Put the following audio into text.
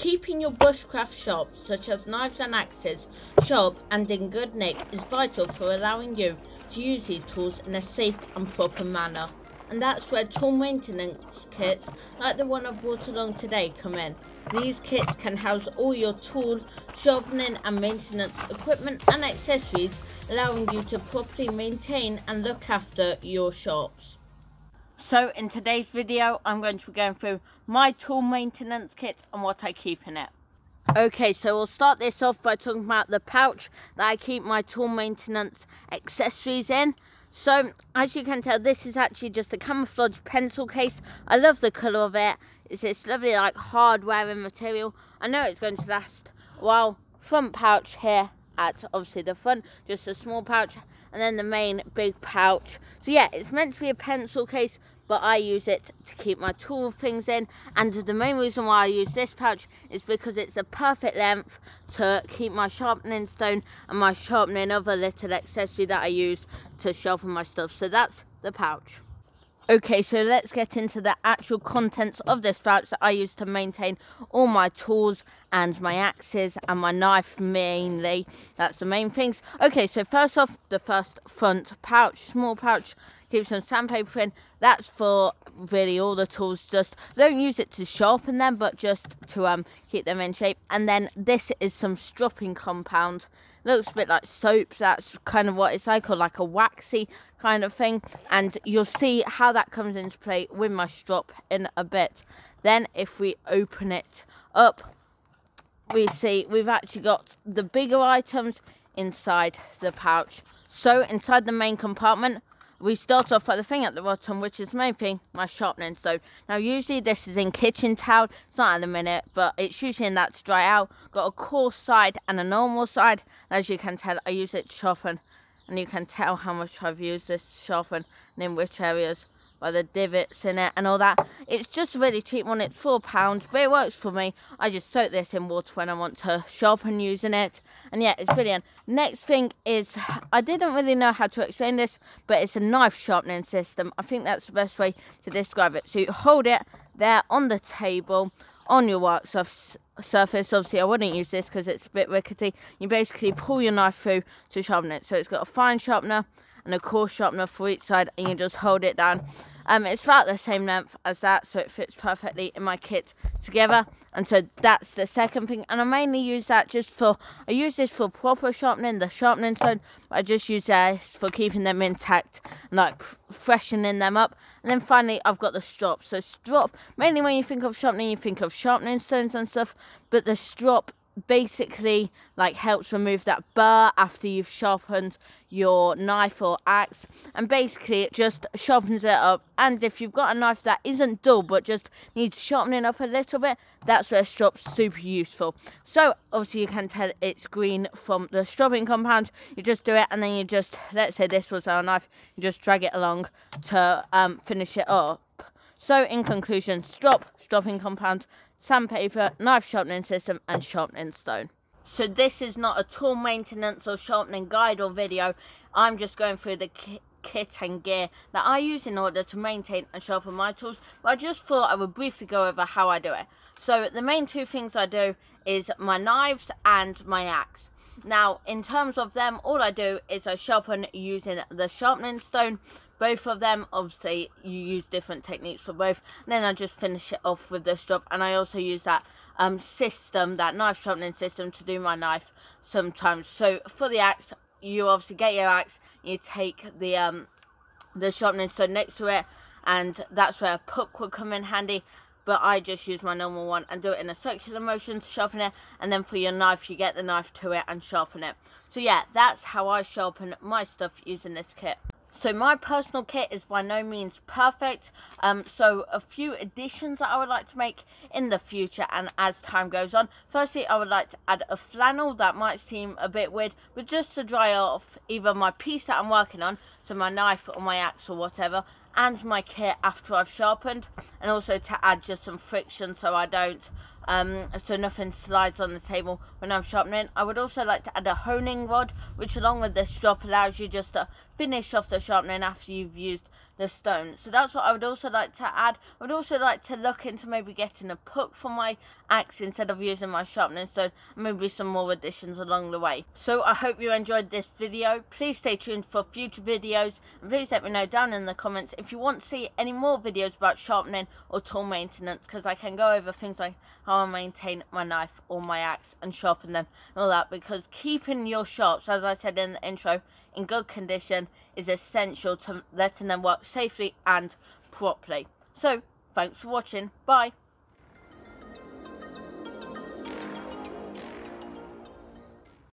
Keeping your bushcraft shop, such as knives and axes, sharp and in good nick is vital for allowing you to use these tools in a safe and proper manner. And that's where tool maintenance kits, like the one I've brought along today, come in. These kits can house all your tool, sharpening and maintenance equipment and accessories, allowing you to properly maintain and look after your sharps. So in today's video, I'm going to be going through my tool maintenance kit and what I keep in it. Okay, so we'll start this off by talking about the pouch that I keep my tool maintenance accessories in. So, as you can tell, this is actually just a camouflage pencil case. I love the colour of it. It's this lovely, like, hard wearing material. I know it's going to last a while. Front pouch here at, obviously, the front. Just a small pouch. And then the main big pouch. So, yeah, it's meant to be a pencil case but I use it to keep my tool things in and the main reason why I use this pouch is because it's a perfect length to keep my sharpening stone and my sharpening other little accessory that I use to sharpen my stuff so that's the pouch. Okay, so let's get into the actual contents of this pouch that I use to maintain all my tools and my axes and my knife mainly. That's the main things. Okay, so first off, the first front pouch, small pouch keep some sandpaper in. That's for really all the tools. Just don't use it to sharpen them, but just to um keep them in shape. And then this is some stropping compound. Looks a bit like soap. That's kind of what it's like, or like a waxy kind of thing. And you'll see how that comes into play with my strop in a bit. Then if we open it up, we see we've actually got the bigger items inside the pouch. So inside the main compartment, we start off at the thing at the bottom, which is main thing, my sharpening stone. Now, usually this is in kitchen towel. It's not at the minute, but it's usually in that to dry out. Got a coarse side and a normal side. As you can tell, I use it to sharpen. And you can tell how much I've used this to sharpen and in which areas by the divots in it and all that. It's just really cheap one. It's £4, but it works for me. I just soak this in water when I want to sharpen using it. And yeah, it's brilliant. Next thing is, I didn't really know how to explain this, but it's a knife sharpening system. I think that's the best way to describe it. So you hold it there on the table, on your work surface. Obviously, I wouldn't use this because it's a bit rickety. You basically pull your knife through to sharpen it. So it's got a fine sharpener and a coarse sharpener for each side, and you just hold it down um, it's about the same length as that, so it fits perfectly in my kit together. And so that's the second thing. And I mainly use that just for, I use this for proper sharpening, the sharpening stone. I just use this for keeping them intact and like freshening them up. And then finally, I've got the strop. So strop, mainly when you think of sharpening, you think of sharpening stones and stuff. But the strop basically like helps remove that burr after you've sharpened your knife or axe. And basically it just sharpens it up. And if you've got a knife that isn't dull but just needs sharpening up a little bit that's where strop's super useful. So obviously you can tell it's green from the stropping compound. You just do it and then you just let's say this was our knife you just drag it along to um, finish it up so in conclusion strop stropping compound sandpaper, knife sharpening system and sharpening stone. So this is not a tool maintenance or sharpening guide or video. I'm just going through the kit and gear that I use in order to maintain and sharpen my tools. But I just thought I would briefly go over how I do it. So the main two things I do is my knives and my axe. Now, in terms of them, all I do is I sharpen using the sharpening stone both of them. Obviously you use different techniques for both. And then I just finish it off with the strop and I also use that um, system that knife sharpening system to do my knife sometimes. So for the axe you obviously get your axe you take the um the sharpening stone next to it and that's where a puck would come in handy. But I just use my normal one and do it in a circular motion to sharpen it. And then for your knife you get the knife to it and sharpen it. So yeah that's how I sharpen my stuff using this kit so my personal kit is by no means perfect. Um, so a few additions that I would like to make in the future and as time goes on. Firstly, I would like to add a flannel that might seem a bit weird, but just to dry off either my piece that I'm working on, so my knife or my axe or whatever, and my kit after I've sharpened, and also to add just some friction so I don't um, so nothing slides on the table when I'm sharpening. I would also like to add a honing rod, which along with this strop allows you just to finish off the sharpening after you've used the stone. So that's what I would also like to add. I would also like to look into maybe getting a puck for my axe instead of using my sharpening stone. Maybe some more additions along the way. So I hope you enjoyed this video. Please stay tuned for future videos. And please let me know down in the comments if you want to see any more videos about sharpening or tool maintenance. Because I can go over things like how I maintain my knife or my axe and sharpen them and all that. Because keeping your sharps, as I said in the intro, in good condition is essential to letting them work safely and properly. So, thanks for watching. Bye.